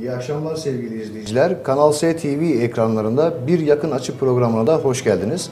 İyi akşamlar sevgili izleyiciler. Kanal S TV ekranlarında bir yakın açı programına da hoş geldiniz.